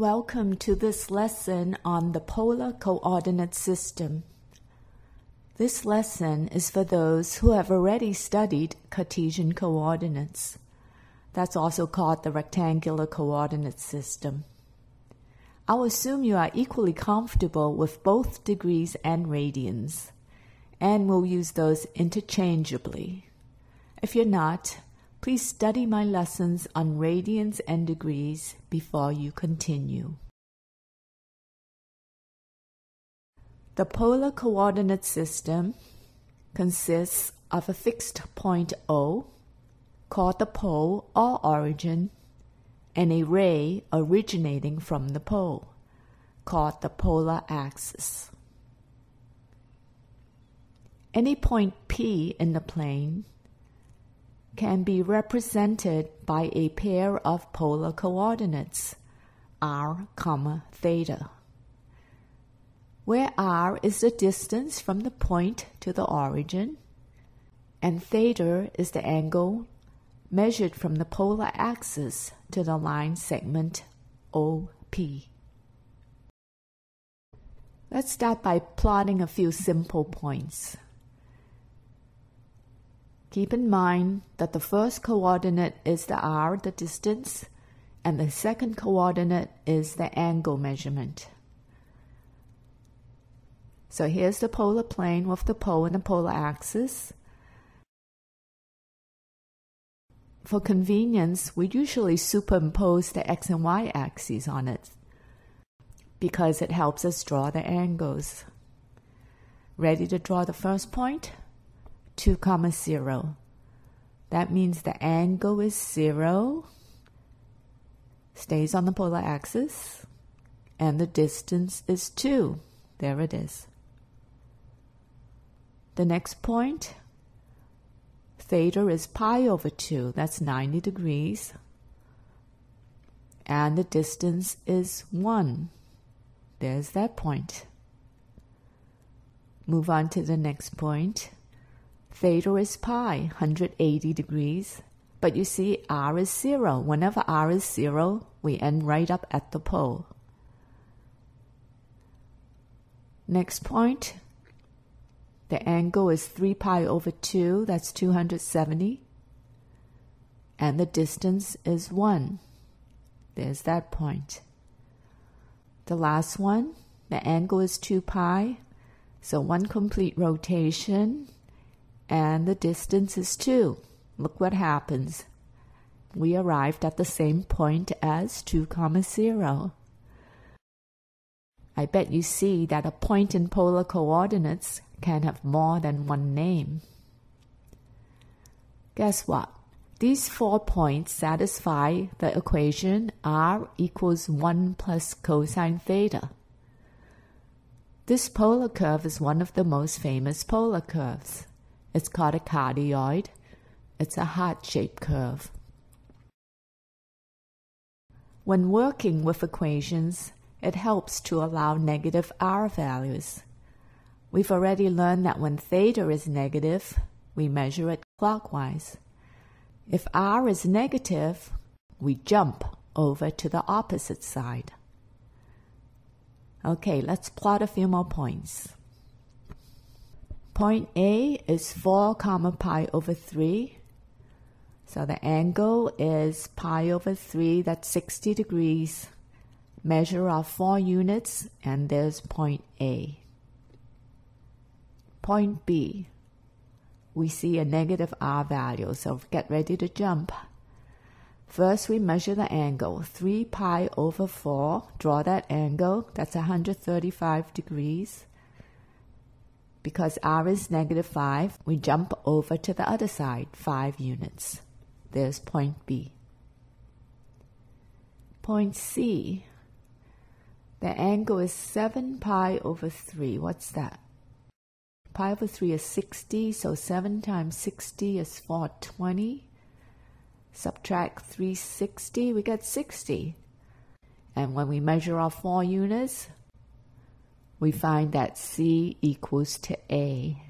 Welcome to this lesson on the polar coordinate system. This lesson is for those who have already studied Cartesian coordinates. That's also called the rectangular coordinate system. I'll assume you are equally comfortable with both degrees and radians, and we'll use those interchangeably. If you're not, please study my lessons on radians and degrees before you continue. The polar coordinate system consists of a fixed point O, called the pole or origin, and a ray originating from the pole, called the polar axis. Any point P in the plane can be represented by a pair of polar coordinates r, comma, theta, where r is the distance from the point to the origin, and theta is the angle measured from the polar axis to the line segment OP. Let's start by plotting a few simple points. Keep in mind that the first coordinate is the r, the distance, and the second coordinate is the angle measurement. So here's the polar plane with the pole and the polar axis. For convenience, we usually superimpose the x and y axes on it because it helps us draw the angles. Ready to draw the first point? 2 comma 0. That means the angle is 0, stays on the polar axis, and the distance is 2. There it is. The next point, theta is pi over 2, that's 90 degrees, and the distance is 1. There's that point. Move on to the next point. Theta is pi, 180 degrees. But you see, r is 0. Whenever r is 0, we end right up at the pole. Next point, the angle is 3 pi over 2, that's 270. And the distance is 1. There's that point. The last one, the angle is 2 pi, so one complete rotation and the distance is 2. Look what happens. We arrived at the same point as 2 comma 0. I bet you see that a point in polar coordinates can have more than one name. Guess what? These four points satisfy the equation r equals 1 plus cosine theta. This polar curve is one of the most famous polar curves. It's called a cardioid. It's a heart-shaped curve. When working with equations, it helps to allow negative r values. We've already learned that when theta is negative, we measure it clockwise. If r is negative, we jump over to the opposite side. Okay, let's plot a few more points. Point A is 4 comma pi over 3. So the angle is pi over 3, that's 60 degrees. Measure of 4 units, and there's point A. Point B, we see a negative R value, so get ready to jump. First, we measure the angle, 3 pi over 4. Draw that angle, that's 135 degrees. Because r is negative 5, we jump over to the other side, 5 units. There's point B. Point C, the angle is 7 pi over 3. What's that? Pi over 3 is 60, so 7 times 60 is 420. Subtract 360, we get 60. And when we measure our 4 units, we find that C equals to A.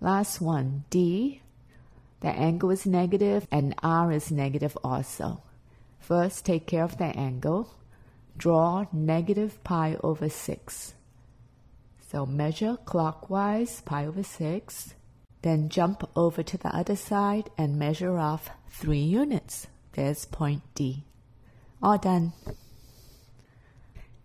Last one, D. The angle is negative and R is negative also. First, take care of the angle. Draw negative pi over 6. So measure clockwise pi over 6. Then jump over to the other side and measure off 3 units. There's point D. All done.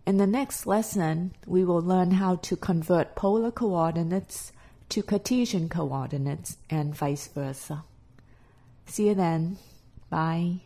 In the next lesson, we will learn how to convert polar coordinates to Cartesian coordinates and vice versa. See you then. Bye.